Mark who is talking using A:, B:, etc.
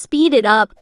A: Speed it up.